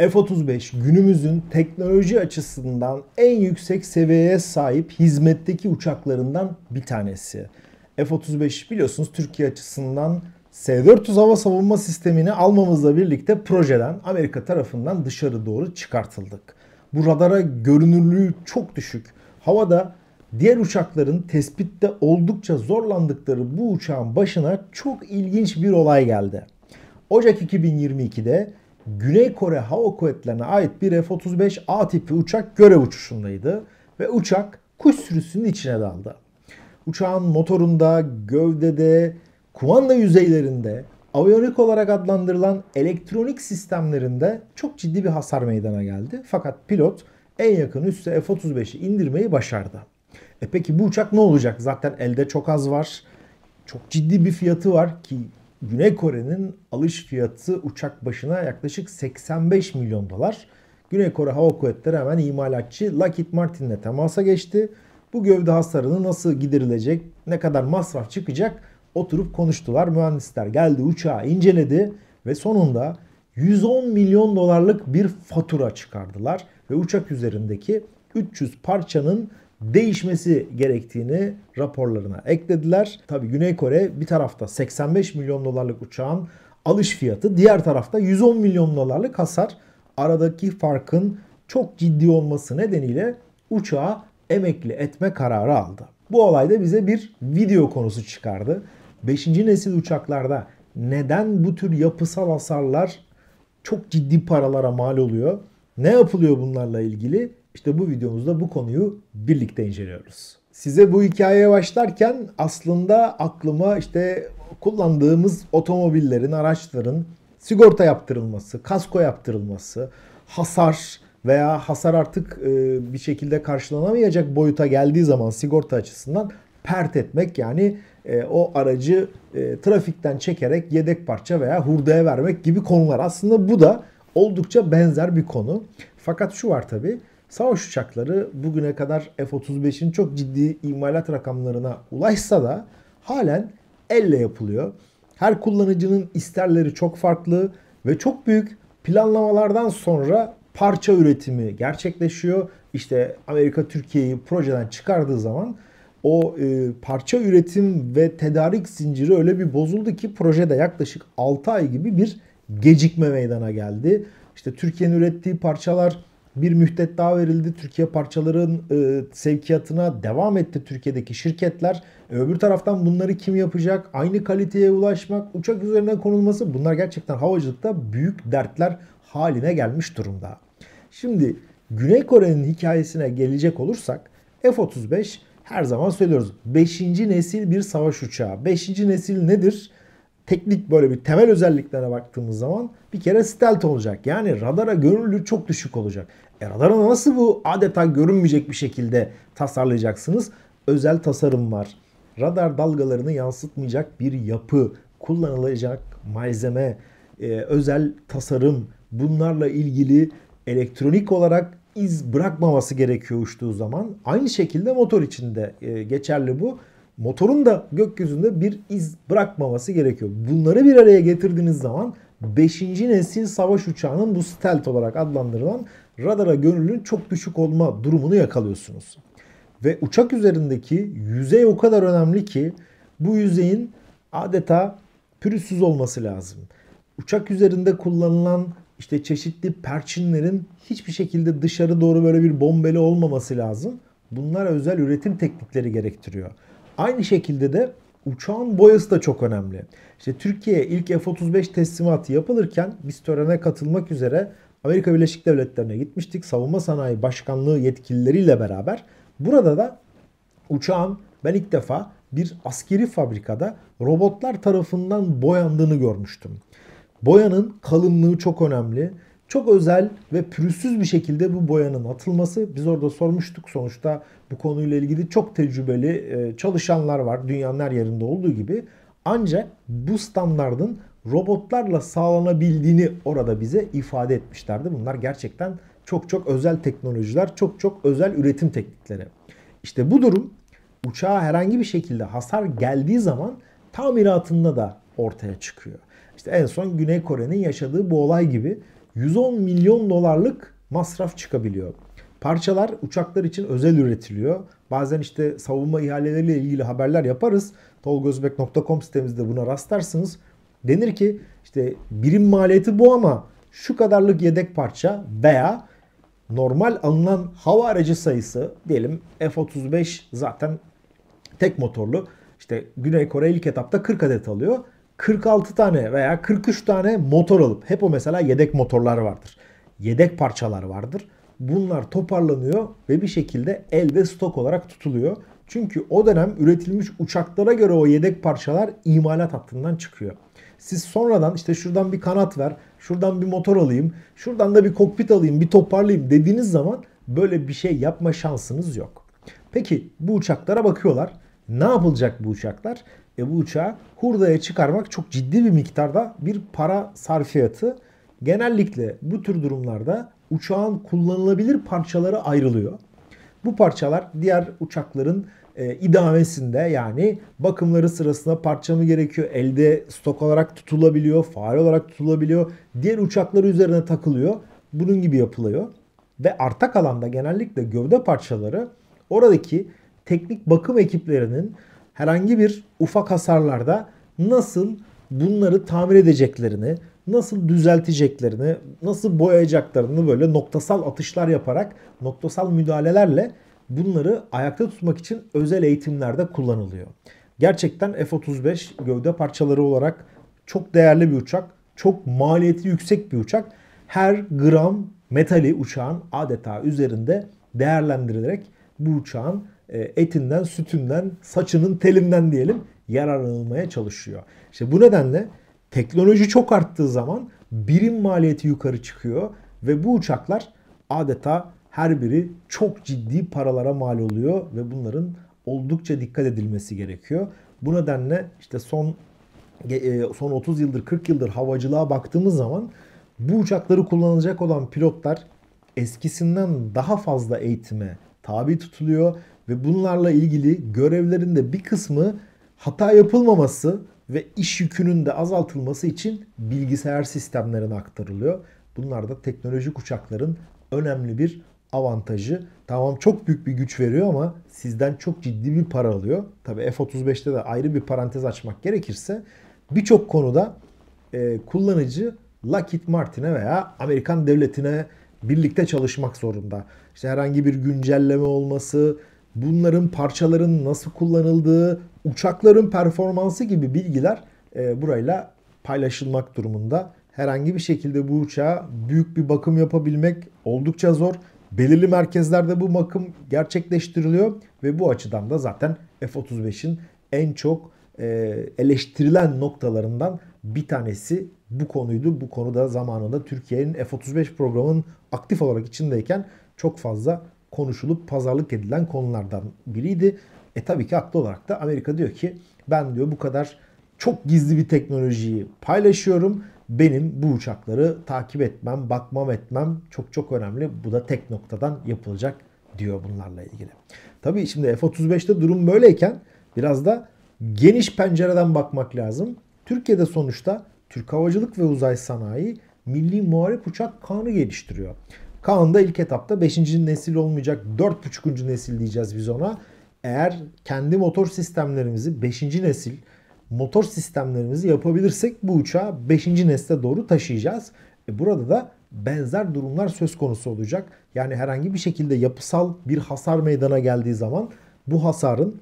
F-35 günümüzün teknoloji açısından en yüksek seviyeye sahip hizmetteki uçaklarından bir tanesi. F-35 biliyorsunuz Türkiye açısından S-400 hava savunma sistemini almamızla birlikte projeden Amerika tarafından dışarı doğru çıkartıldık. Bu radara görünürlüğü çok düşük. Havada diğer uçakların tespitte oldukça zorlandıkları bu uçağın başına çok ilginç bir olay geldi. Ocak 2022'de Güney Kore Hava Kuvvetleri'ne ait bir F-35 A tipi uçak görev uçuşundaydı ve uçak kuş sürüsünün içine daldı. Uçağın motorunda, gövdede, kumanda yüzeylerinde, aviyonik olarak adlandırılan elektronik sistemlerinde çok ciddi bir hasar meydana geldi. Fakat pilot en yakın üsse F-35'i indirmeyi başardı. E peki bu uçak ne olacak? Zaten elde çok az var. Çok ciddi bir fiyatı var ki Güney Kore'nin alış fiyatı uçak başına yaklaşık 85 milyon dolar. Güney Kore Hava Kuvvetleri hemen imalatçı Lockheed Martin'le temasa geçti. Bu gövde hasarını nasıl giderilecek, ne kadar masraf çıkacak oturup konuştular. Mühendisler geldi uçağı inceledi ve sonunda 110 milyon dolarlık bir fatura çıkardılar ve uçak üzerindeki 300 parçanın değişmesi gerektiğini raporlarına eklediler. Tabi Güney Kore bir tarafta 85 milyon dolarlık uçağın alış fiyatı, diğer tarafta 110 milyon dolarlık hasar. Aradaki farkın çok ciddi olması nedeniyle uçağı emekli etme kararı aldı. Bu olayda bize bir video konusu çıkardı. 5. nesil uçaklarda neden bu tür yapısal hasarlar çok ciddi paralara mal oluyor? Ne yapılıyor bunlarla ilgili? İşte bu videomuzda bu konuyu birlikte inceliyoruz. Size bu hikayeye başlarken aslında aklıma işte kullandığımız otomobillerin, araçların sigorta yaptırılması, kasko yaptırılması, hasar veya hasar artık e, bir şekilde karşılanamayacak boyuta geldiği zaman sigorta açısından pert etmek yani e, o aracı e, trafikten çekerek yedek parça veya hurdaya vermek gibi konular. Aslında bu da oldukça benzer bir konu. Fakat şu var tabi Savaş uçakları bugüne kadar F-35'in çok ciddi imalat rakamlarına ulaşsa da halen elle yapılıyor. Her kullanıcının isterleri çok farklı ve çok büyük planlamalardan sonra parça üretimi gerçekleşiyor. İşte Amerika Türkiye'yi projeden çıkardığı zaman o e, parça üretim ve tedarik zinciri öyle bir bozuldu ki projede yaklaşık 6 ay gibi bir gecikme meydana geldi. İşte Türkiye'nin ürettiği parçalar bir mühtet daha verildi. Türkiye parçaların e, sevkiyatına devam etti Türkiye'deki şirketler. E, öbür taraftan bunları kim yapacak? Aynı kaliteye ulaşmak, uçak üzerine konulması bunlar gerçekten havacılıkta büyük dertler haline gelmiş durumda. Şimdi Güney Kore'nin hikayesine gelecek olursak F-35 her zaman söylüyoruz 5. nesil bir savaş uçağı. 5. nesil nedir? Teknik böyle bir temel özelliklerine baktığımız zaman bir kere stealth olacak. Yani radara görünürlüğü çok düşük olacak. E radarı nasıl bu adeta görünmeyecek bir şekilde tasarlayacaksınız? Özel tasarım var. Radar dalgalarını yansıtmayacak bir yapı, kullanılacak malzeme, e, özel tasarım bunlarla ilgili elektronik olarak iz bırakmaması gerekiyor uçtuğu zaman. Aynı şekilde motor içinde e, geçerli bu motorun da gökyüzünde bir iz bırakmaması gerekiyor. Bunları bir araya getirdiğiniz zaman 5. nesil savaş uçağının bu stealth olarak adlandırılan radara gönüllünün çok düşük olma durumunu yakalıyorsunuz. Ve uçak üzerindeki yüzey o kadar önemli ki bu yüzeyin adeta pürüzsüz olması lazım. Uçak üzerinde kullanılan işte çeşitli perçinlerin hiçbir şekilde dışarı doğru böyle bir bombeli olmaması lazım. Bunlar özel üretim teknikleri gerektiriyor. Aynı şekilde de uçağın boyası da çok önemli. İşte Türkiye ilk F-35 teslimatı yapılırken biz törene katılmak üzere Amerika Birleşik Devletleri'ne gitmiştik. Savunma Sanayi Başkanlığı yetkilileriyle beraber. Burada da uçağın ben ilk defa bir askeri fabrikada robotlar tarafından boyandığını görmüştüm. Boyanın kalınlığı çok önemli. Çok özel ve pürüzsüz bir şekilde bu boyanın atılması. Biz orada sormuştuk sonuçta bu konuyla ilgili çok tecrübeli e, çalışanlar var dünyanın her yerinde olduğu gibi. Ancak bu standardın robotlarla sağlanabildiğini orada bize ifade etmişlerdi. Bunlar gerçekten çok çok özel teknolojiler, çok çok özel üretim teknikleri. İşte bu durum uçağa herhangi bir şekilde hasar geldiği zaman tamiratında da ortaya çıkıyor. İşte en son Güney Kore'nin yaşadığı bu olay gibi 110 milyon dolarlık masraf çıkabiliyor. Parçalar uçaklar için özel üretiliyor. Bazen işte savunma ihaleleriyle ilgili haberler yaparız. tolgozbek.com sitemizde buna rastlarsınız. Denir ki işte birim maliyeti bu ama şu kadarlık yedek parça veya normal alınan hava aracı sayısı diyelim F-35 zaten tek motorlu. İşte Güney Kore ilk etapta 40 adet alıyor. 46 tane veya 43 tane motor alıp hep o mesela yedek motorlar vardır. Yedek parçalar vardır. Bunlar toparlanıyor ve bir şekilde elde stok olarak tutuluyor. Çünkü o dönem üretilmiş uçaklara göre o yedek parçalar imalat hattından çıkıyor. Siz sonradan işte şuradan bir kanat ver, şuradan bir motor alayım, şuradan da bir kokpit alayım, bir toparlayayım dediğiniz zaman böyle bir şey yapma şansınız yok. Peki bu uçaklara bakıyorlar. Ne yapılacak bu uçaklar? E bu uçağı hurdaya çıkarmak çok ciddi bir miktarda bir para sarfiyatı. Genellikle bu tür durumlarda uçağın kullanılabilir parçaları ayrılıyor. Bu parçalar diğer uçakların e, idamesinde yani bakımları sırasında parça mı gerekiyor? Elde stok olarak tutulabiliyor, faal olarak tutulabiliyor. Diğer uçakları üzerine takılıyor. Bunun gibi yapılıyor. Ve arta kalanda genellikle gövde parçaları oradaki teknik bakım ekiplerinin herhangi bir ufak hasarlarda nasıl bunları tamir edeceklerini, nasıl düzelteceklerini, nasıl boyayacaklarını böyle noktasal atışlar yaparak, noktasal müdahalelerle bunları ayakta tutmak için özel eğitimlerde kullanılıyor. Gerçekten F-35 gövde parçaları olarak çok değerli bir uçak. Çok maliyeti yüksek bir uçak. Her gram metali uçağın adeta üzerinde değerlendirilerek bu uçağın etinden, sütünden, saçının telinden diyelim yararlanılmaya çalışıyor. İşte bu nedenle teknoloji çok arttığı zaman birim maliyeti yukarı çıkıyor ve bu uçaklar adeta her biri çok ciddi paralara mal oluyor ve bunların oldukça dikkat edilmesi gerekiyor. Bu nedenle işte son e, son 30 yıldır 40 yıldır havacılığa baktığımız zaman bu uçakları kullanacak olan pilotlar eskisinden daha fazla eğitime tabi tutuluyor ve bunlarla ilgili görevlerinde bir kısmı hata yapılmaması ve iş yükünün de azaltılması için bilgisayar sistemlerine aktarılıyor. Bunlar da teknolojik uçakların önemli bir avantajı. Tamam çok büyük bir güç veriyor ama sizden çok ciddi bir para alıyor. Tabii F-35'te de ayrı bir parantez açmak gerekirse birçok konuda e, kullanıcı Lockheed Martin'e veya Amerikan devletine birlikte çalışmak zorunda. İşte herhangi bir güncelleme olması, bunların parçaların nasıl kullanıldığı, uçakların performansı gibi bilgiler e, burayla paylaşılmak durumunda. Herhangi bir şekilde bu uçağa büyük bir bakım yapabilmek oldukça zor. Belirli merkezlerde bu bakım gerçekleştiriliyor ve bu açıdan da zaten F-35'in en çok e, eleştirilen noktalarından bir tanesi bu konuydu. Bu konuda zamanında Türkiye'nin F-35 programının aktif olarak içindeyken çok fazla konuşulup pazarlık edilen konulardan biriydi. E tabii ki haklı olarak da Amerika diyor ki ben diyor bu kadar çok gizli bir teknolojiyi paylaşıyorum. Benim bu uçakları takip etmem, bakmam etmem çok çok önemli. Bu da tek noktadan yapılacak diyor bunlarla ilgili. Tabii şimdi F-35'te durum böyleyken biraz da geniş pencereden bakmak lazım. Türkiye'de sonuçta Türk Havacılık ve Uzay Sanayi milli muharip uçak kanı geliştiriyor. Kaan'da ilk etapta 5. nesil olmayacak 4.5. nesil diyeceğiz biz ona. Eğer kendi motor sistemlerimizi 5. nesil motor sistemlerimizi yapabilirsek bu uçağı 5. nesle doğru taşıyacağız. E burada da benzer durumlar söz konusu olacak. Yani herhangi bir şekilde yapısal bir hasar meydana geldiği zaman bu hasarın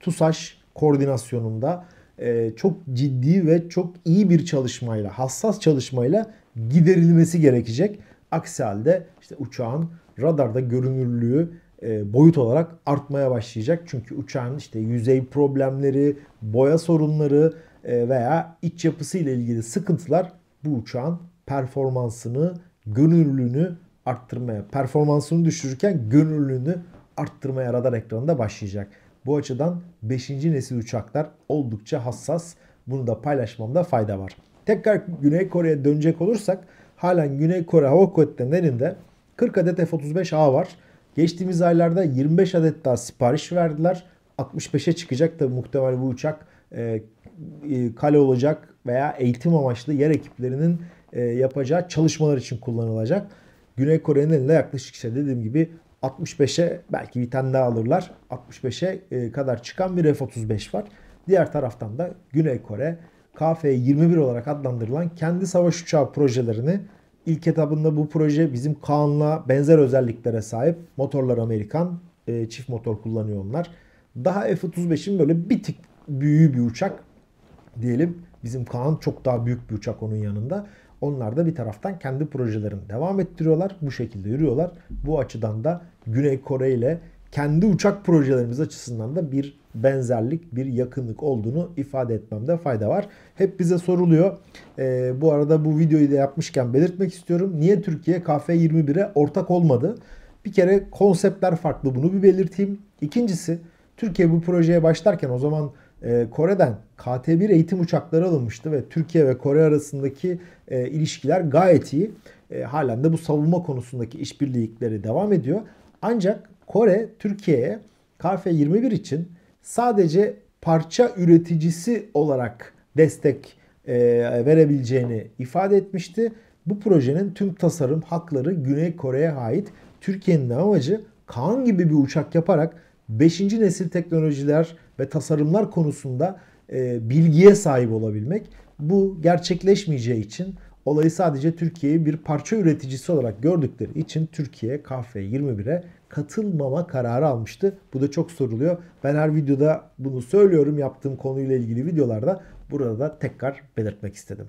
TUSAŞ koordinasyonunda e, çok ciddi ve çok iyi bir çalışmayla, hassas çalışmayla giderilmesi gerekecek. Aksi halde işte uçağın radarda görünürlüğü e, boyut olarak artmaya başlayacak. Çünkü uçağın işte yüzey problemleri, boya sorunları e, veya iç yapısı ile ilgili sıkıntılar bu uçağın performansını, görünürlüğünü arttırmaya, performansını düşürürken görünürlüğünü arttırmaya radar ekranında başlayacak. Bu açıdan 5. nesil uçaklar oldukça hassas. Bunu da paylaşmamda fayda var. Tekrar Güney Kore'ye dönecek olursak halen Güney Kore Hava Kuvvetleri'nin elinde 40 adet F-35A var. Geçtiğimiz aylarda 25 adet daha sipariş verdiler. 65'e çıkacak da muhtemelen bu uçak e, e, kale olacak veya eğitim amaçlı yer ekiplerinin e, yapacağı çalışmalar için kullanılacak. Güney Kore'nin elinde yaklaşık işte dediğim gibi 65'e belki bir tane daha alırlar. 65'e e, kadar çıkan bir F-35 var. Diğer taraftan da Güney Kore KF-21 olarak adlandırılan kendi savaş uçağı projelerini ilk etabında bu proje bizim Kaan'la benzer özelliklere sahip. Motorlar Amerikan, e, çift motor kullanıyor onlar. Daha F-35'in böyle bir tık büyüğü bir uçak diyelim. Bizim Kaan çok daha büyük bir uçak onun yanında. Onlar da bir taraftan kendi projelerini devam ettiriyorlar. Bu şekilde yürüyorlar. Bu açıdan da Güney Kore ile kendi uçak projelerimiz açısından da bir benzerlik, bir yakınlık olduğunu ifade etmemde fayda var. Hep bize soruluyor. Ee, bu arada bu videoyu da yapmışken belirtmek istiyorum. Niye Türkiye KF-21'e ortak olmadı? Bir kere konseptler farklı bunu bir belirteyim. İkincisi Türkiye bu projeye başlarken o zaman e, Kore'den KT-1 eğitim uçakları alınmıştı ve Türkiye ve Kore arasındaki e, ilişkiler gayet iyi. E, halen de bu savunma konusundaki işbirlikleri devam ediyor. Ancak Kore Türkiye'ye KF-21 için sadece parça üreticisi olarak destek e, verebileceğini ifade etmişti. Bu projenin tüm tasarım hakları Güney Kore'ye ait. Türkiye'nin amacı Kaan gibi bir uçak yaparak 5. nesil teknolojiler ve tasarımlar konusunda e, bilgiye sahip olabilmek. Bu gerçekleşmeyeceği için olayı sadece Türkiye'yi bir parça üreticisi olarak gördükleri için Türkiye KF21'e katılmama kararı almıştı. Bu da çok soruluyor. Ben her videoda bunu söylüyorum yaptığım konuyla ilgili videolarda burada da tekrar belirtmek istedim.